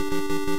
you.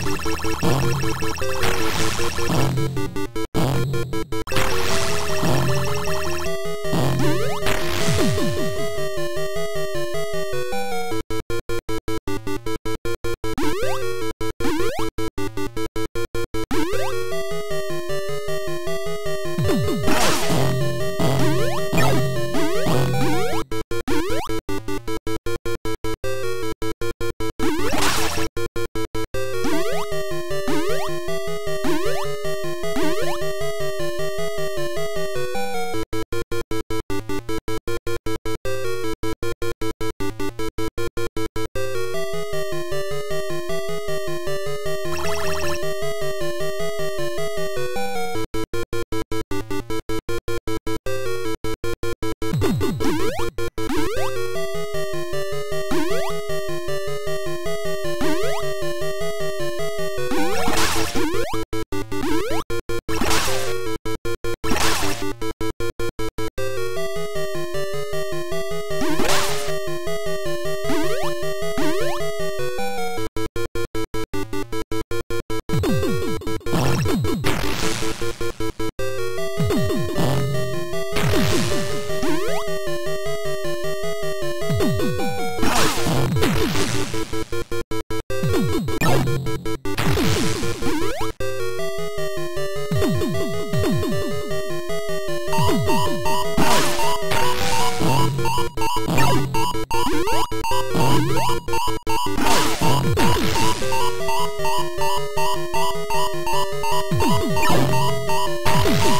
어? 어?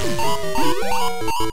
ハハハハ!